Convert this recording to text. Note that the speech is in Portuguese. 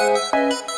Música